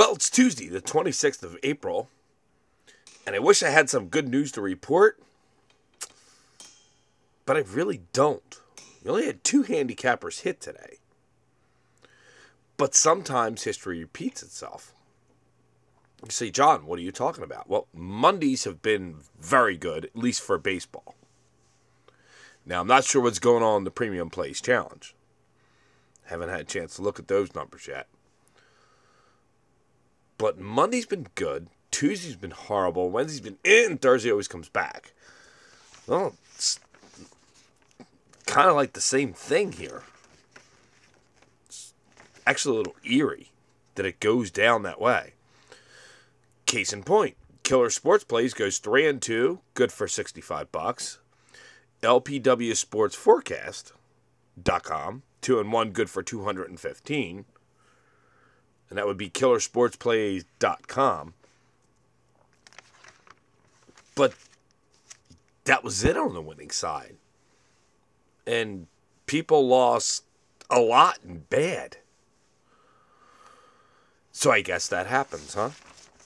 Well, it's Tuesday, the 26th of April, and I wish I had some good news to report, but I really don't. We only had two handicappers hit today. But sometimes history repeats itself. You say, John, what are you talking about? Well, Mondays have been very good, at least for baseball. Now, I'm not sure what's going on in the Premium Plays Challenge. Haven't had a chance to look at those numbers yet. But Monday's been good. Tuesday's been horrible. Wednesday's been eh, in. Thursday always comes back. Well, it's kind of like the same thing here. It's actually a little eerie that it goes down that way. Case in point, Killer Sports Plays goes 3 and 2, good for 65 bucks. LPW Sports Forecast.com, 2 and 1, good for 215 and that would be killersportsplays.com. But that was it on the winning side. And people lost a lot and bad. So I guess that happens, huh?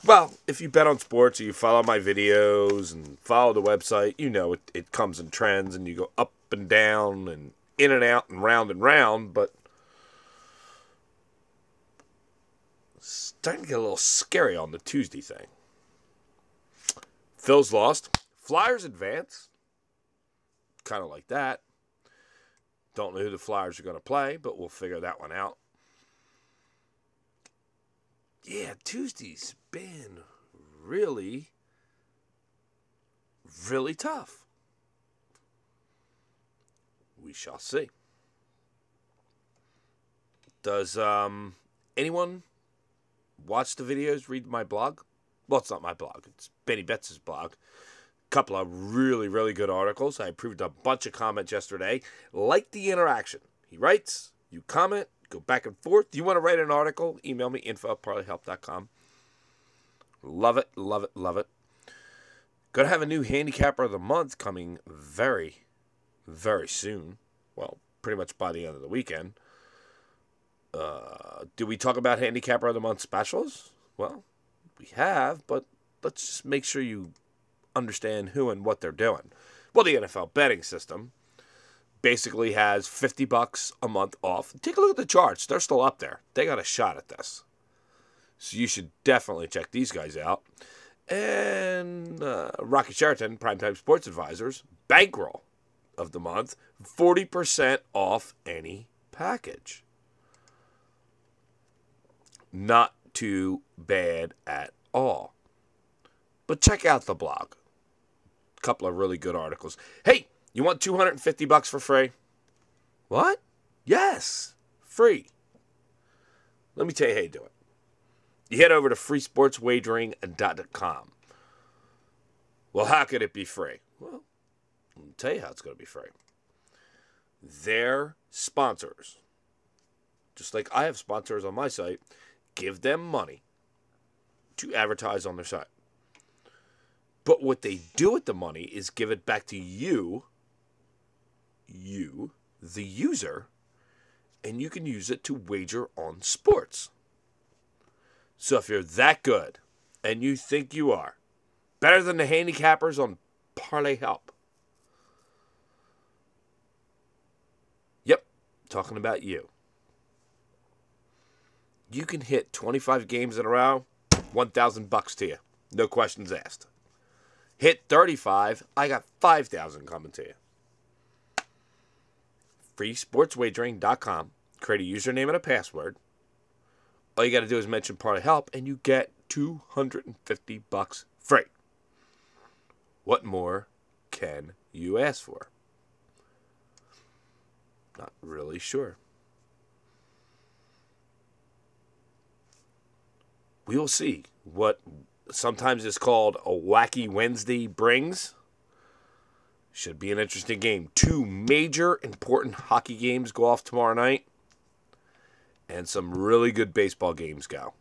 Well, if you bet on sports or you follow my videos and follow the website, you know it, it comes in trends and you go up and down and in and out and round and round, but starting to get a little scary on the Tuesday thing. Phil's lost. Flyers advance. Kind of like that. Don't know who the Flyers are going to play, but we'll figure that one out. Yeah, Tuesday's been really, really tough. We shall see. Does um, anyone watch the videos, read my blog. Well, it's not my blog, it's Benny Betts' blog. A couple of really, really good articles. I approved a bunch of comments yesterday. Like the interaction. He writes, you comment, go back and forth. You want to write an article? Email me info at parlayhelp.com. Love it, love it, love it. Gonna have a new handicapper of the month coming very, very soon. Well, pretty much by the end of the weekend. Do we talk about handicapper of the month specials? Well, we have, but let's just make sure you understand who and what they're doing. Well, the NFL betting system basically has 50 bucks a month off. Take a look at the charts. They're still up there. They got a shot at this. So you should definitely check these guys out. And uh, Rocky Sheraton, Primetime Sports Advisors, bankroll of the month, 40% off any package not too bad at all. But check out the blog. A couple of really good articles. Hey, you want 250 bucks for free? What? Yes, free. Let me tell you how you do it. You head over to freesportswagering.com. Well, how could it be free? Well, me tell you how it's going to be free. Their sponsors, just like I have sponsors on my site, give them money to advertise on their site. But what they do with the money is give it back to you, you, the user, and you can use it to wager on sports. So if you're that good and you think you are, better than the handicappers on Parlay Help. Yep, talking about you you can hit 25 games in a row, 1,000 bucks to you. No questions asked. Hit 35, I got 5,000 coming to you. FreeSportsWagering.com. Create a username and a password. All you got to do is mention Parlay Help, and you get 250 bucks free. What more can you ask for? Not really sure. We will see what sometimes is called a wacky Wednesday brings. Should be an interesting game. Two major important hockey games go off tomorrow night, and some really good baseball games go.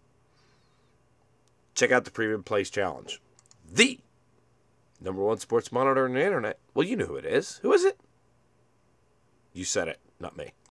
Check out the Premium Plays Challenge. The number one sports monitor on the internet. Well, you know who it is. Who is it? You said it, not me.